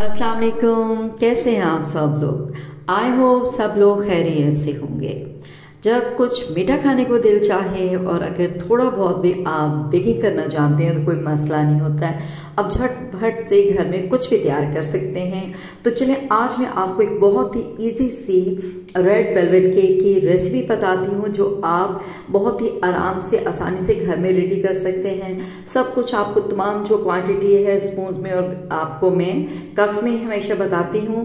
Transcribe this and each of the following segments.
अस्सलाम वालेकुम कैसे हैं आप सब लोग? आई होप सब लोग खैरियत से होंगे। जब कुछ मीठा खाने को दिल चाहे और अगर थोड़ा बहुत भी आप बेकिंग करना जानते हैं तो कोई मसला नहीं होता है। अब झट से घर में कुछ भी तैयार कर सकते हैं। तो चलें आज मैं आपको एक बहुत ही इजी सी रेड वेलवेट केक की रेसिपी बताती हूँ, जो आप बहुत ही आराम से, आसानी से घर में रेडी कर सकते हैं। सब कुछ आपको तमाम जो क्वांटिटी है स्पून में और आपको मैं कप्स में हमेशा बताती हूँ।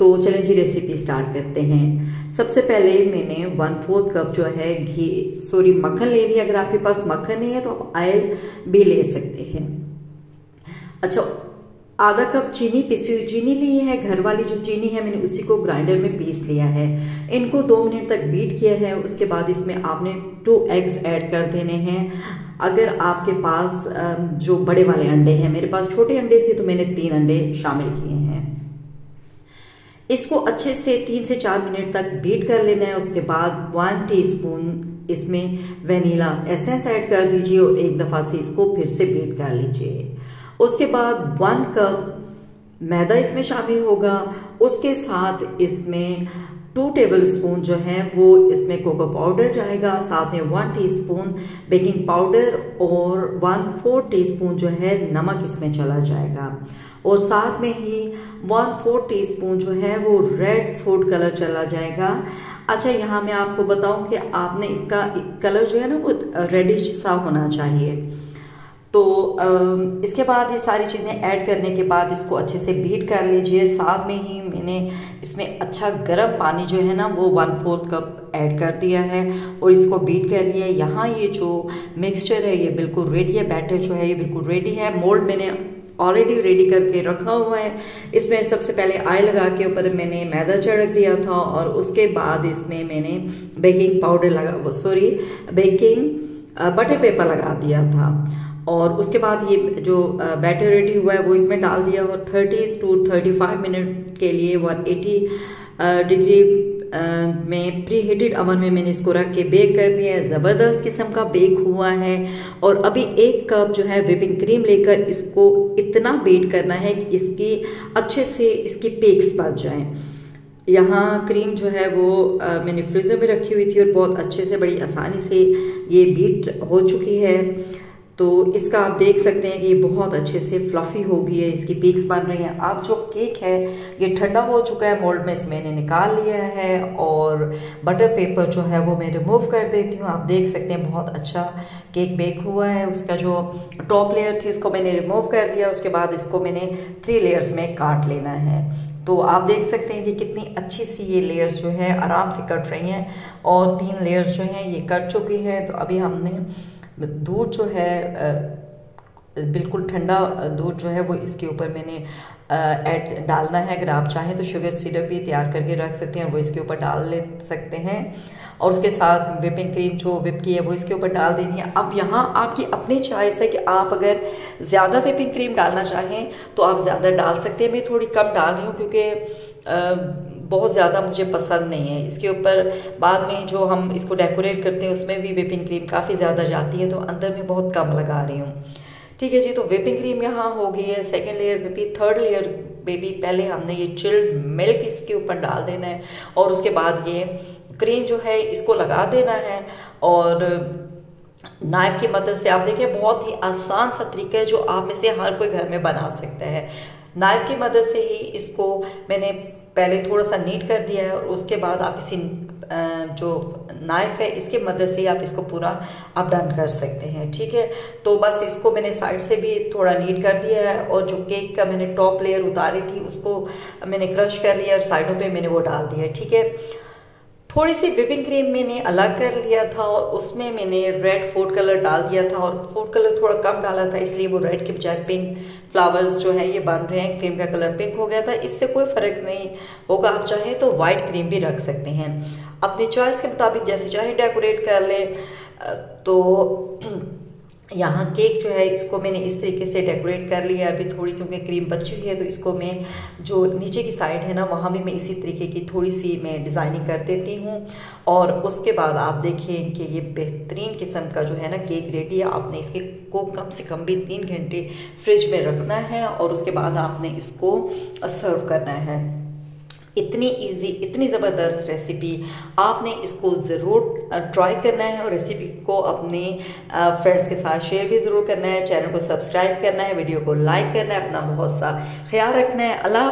तो चलें जी रेसिपी स्टार्ट करते हैं। सबसे पहले मैंने वन फोर्थ कप जो है घी सॉरी मक्खन ले लिया। अगर आपके पास मक्खन नहीं है तो आप ऑयल भी ले सकते हैं। अच्छा आधा कप चीनी पिसी हुई चीनी ली है। घर वाली जो चीनी है, मैंने उसी को ग्राइंडर में पीस लिया है। इनको दो मिनट तक बीट किया है। उसके बाद इसमें आपने टू एग्स ऐड कर देने हैं। अगर आपके पास जो बड़े वाले अंडे हैं, मेरे पास छोटे अंडे थे तो मैंने तीन अंडे शामिल किए हैं। इसको अच्छे से तीन से चार मिनट तक बीट कर लेना है। उसके बाद वन टीस्पून इसमें वेनीला एसेंस ऐड कर दीजिए और एक दफ़ा से इसको फिर से बीट कर लीजिए। उसके बाद वन कप मैदा इसमें शामिल होगा। उसके साथ इसमें टू टेबल स्पून जो है, वो इसमें कोको पाउडर जाएगा, साथ में वन टीस्पून बेकिंग पाउडर और वन फोर टीस्पून जो है नमक इसमें चला जाएगा। और साथ में ही वन फोर टीस्पून जो है, वो रेड फ़ूड कलर चला जाएगा। अच्छा यहाँ मैं आपको बताऊँ कि आपने इसका कलर जो है ना, वो रेडिश सा होना चाहिए। तो इसके बाद ये सारी चीज़ें ऐड करने के बाद इसको अच्छे से बीट कर लीजिए। साथ में ही मैंने इसमें अच्छा गर्म पानी जो है ना, वो वन फोर्थ कप ऐड कर दिया है और इसको बीट कर लिया। यहाँ ये जो मिक्सचर है, ये बिल्कुल रेडी है। बैटर जो है, ये बिल्कुल रेडी है। मोल्ड मैंने ऑलरेडी रेडी करके रखा हुआ है। इसमें सबसे पहले आई लगा के ऊपर मैंने मैदा चढ़क दिया था और उसके बाद इसमें मैंने बेकिंग पाउडर लगा सॉरी बेकिंग बटर पेपर लगा दिया था। और उसके बाद ये जो बैटर रेडी हुआ है वो इसमें डाल दिया और 30 टू 35 मिनट के लिए 180 डिग्री में प्री हीटेड अवन में मैंने इसको रख के बेक कर दिया है। ज़बरदस्त किस्म का बेक हुआ है और अभी एक कप जो है विपिंग क्रीम लेकर इसको इतना बेट करना है कि इसकी अच्छे से इसकी पेक्स बन जाएँ। यहाँ क्रीम जो है वो आ, मैंने फ्रीज़र में रखी हुई थी और बहुत अच्छे से बड़ी आसानी से ये बीट हो चुकी है। तो इसका आप देख सकते हैं कि ये बहुत अच्छे से फ्लफ़ी हो गई है, इसकी पीक्स बन रही हैं। अब जो केक है, ये ठंडा हो चुका है मोल्ड में से मैंने निकाल लिया है और बटर पेपर जो है वो मैं रिमूव कर देती हूँ। आप देख सकते हैं बहुत अच्छा केक बेक हुआ है। उसका जो टॉप लेयर थी, उसको मैंने रिमूव कर दिया। उसके बाद इसको मैंने थ्री लेयर्स में काट लेना है। तो आप देख सकते हैं कि कितनी अच्छी सी ये लेयर्स जो है आराम से कट रही हैं और तीन लेयर्स जो हैं, ये कट चुकी हैं। तो अभी हमने दूध जो है बिल्कुल ठंडा दूध जो है वो इसके ऊपर मैंने ऐड डालना है। अगर आप चाहें तो शुगर सिरप भी तैयार करके रख सकते हैं, वो इसके ऊपर डाल ले सकते हैं। और उसके साथ विपिंग क्रीम जो विप की है, वो इसके ऊपर डाल देनी है। अब यहाँ आपकी अपनी चॉइस है कि आप अगर ज़्यादा विपिंग क्रीम डालना चाहें तो आप ज़्यादा डाल सकते हैं। मैं थोड़ी कम डाल रही हूँ क्योंकि बहुत ज़्यादा मुझे पसंद नहीं है। इसके ऊपर बाद में जो हम इसको डेकोरेट करते हैं, उसमें भी विपिंग क्रीम काफ़ी ज़्यादा जाती है तो अंदर में बहुत कम लगा रही हूँ। ठीक है जी तो विपिंग क्रीम यहाँ हो गई है second layer baby third layer baby पहले हमने ये चिल्ड मिल्क इसके ऊपर डाल देना है और उसके बाद ये क्रीम जो है इसको लगा देना है और नाइफ की मदद से आप देखें, बहुत ही आसान सा तरीका है जो आप में से हर कोई घर में बना सकता है। नाइफ की मदद से ही इसको मैंने पहले थोड़ा सा नीट कर दिया है और उसके बाद आप इसी जो नाइफ है, इसके मदद से ही आप इसको पूरा आप डन कर सकते हैं, ठीक है? तो बस इसको मैंने साइड से भी थोड़ा नीट कर दिया है और जो केक का मैंने टॉप लेयर उतारी थी, उसको मैंने क्रश कर लिया और साइडों पे मैंने वो डाल दिया ठीक है? थोड़ी सी विपिंग क्रीम मैंने अलग कर लिया था और उसमें मैंने रेड फ़ूड कलर डाल दिया था और फ़ूड कलर थोड़ा कम डाला था, इसलिए वो रेड के बजाय पिंक फ्लावर्स जो है ये बन रहे हैं क्रीम का कलर पिंक हो गया था। इससे कोई फ़र्क नहीं होगा, आप चाहें तो वाइट क्रीम भी रख सकते हैं। अपनी चॉइस के मुताबिक जैसे चाहे डेकोरेट कर लें तो यहाँ केक जो है, इसको मैंने इस तरीके से डेकोरेट कर लिया अभी थोड़ी, क्योंकि क्रीम बची हुई है तो इसको मैं जो नीचे की साइड है ना, वहाँ भी मैं इसी तरीके की थोड़ी सी मैं डिज़ाइनिंग कर देती हूँ। और उसके बाद आप देखें कि ये बेहतरीन किस्म का जो है ना केक रेडी है। आपने इसके को कम से कम भी तीन घंटे फ्रिज में रखना है और उसके बाद आपने इसको सर्व करना है। इतनी इजी इतनी ज़बरदस्त रेसिपी आपने इसको ज़रूर ट्राई करना है और रेसिपी को अपने फ्रेंड्स के साथ शेयर भी ज़रूर करना है चैनल को सब्सक्राइब करना है वीडियो को लाइक करना है, अपना बहुत सा ख्याल रखना है। अल्लाह